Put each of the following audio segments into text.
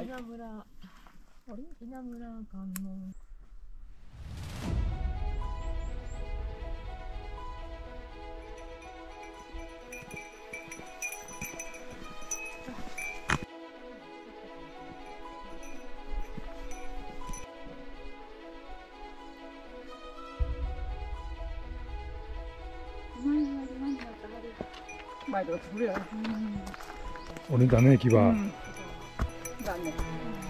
稲村、あれ稲村観音。前とか作るやろ。折れたね木は、残念。ね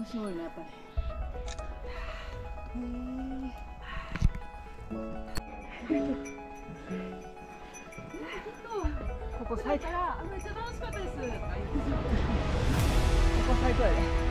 面白いねやっぱり。ここ最高。めっちゃ楽しかったです。ここ最高やね。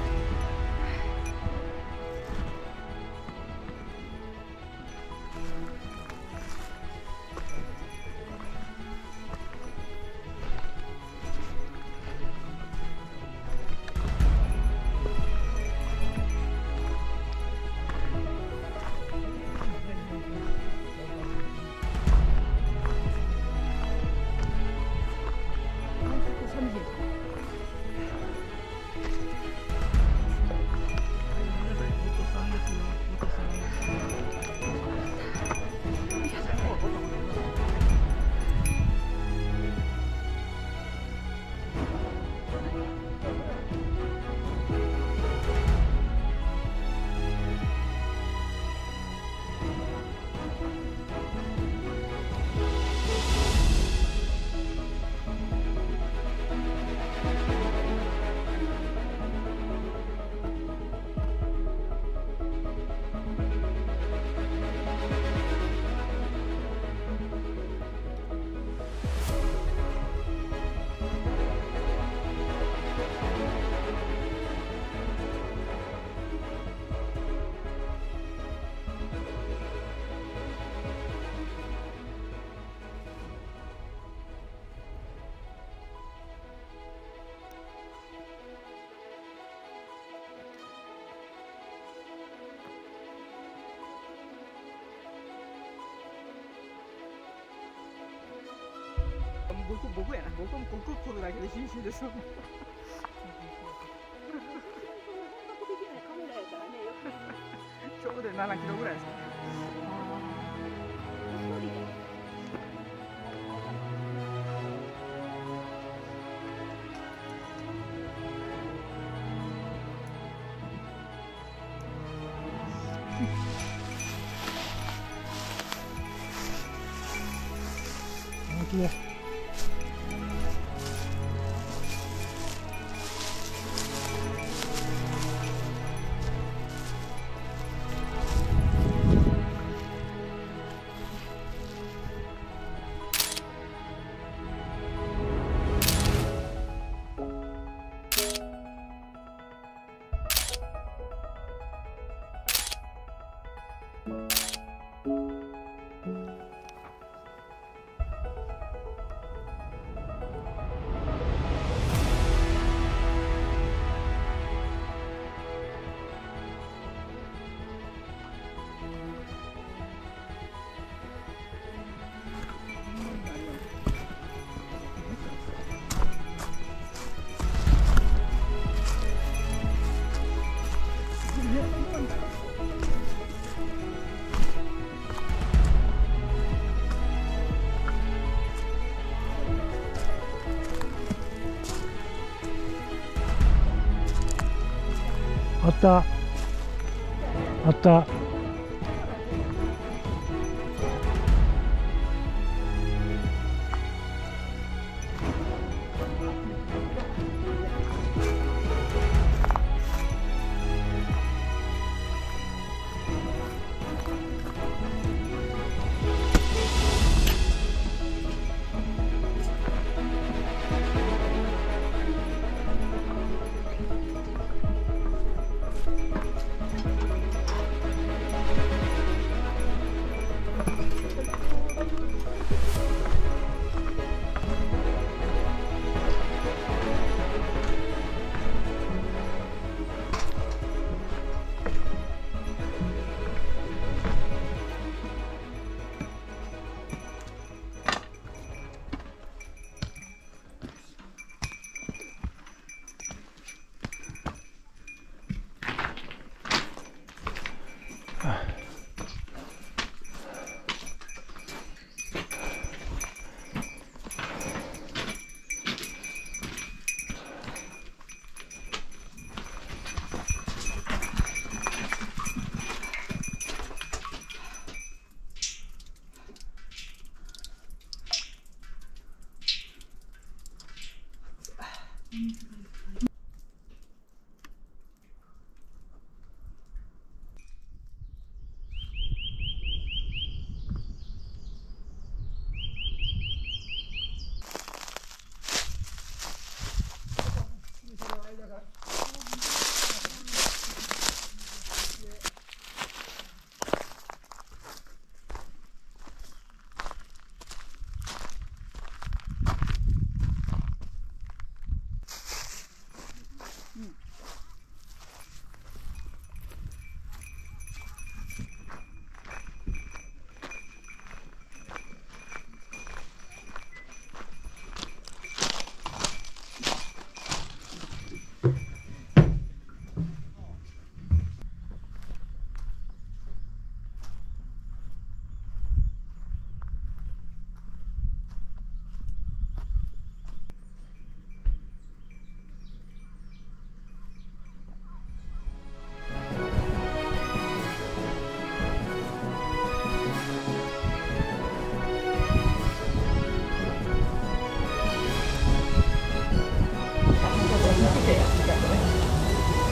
僕僕やな。僕も僕こるだけで新鮮ですよ。ちょうど7キロぐらいですね。本気で。あった。あった。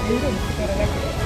腕に力がけ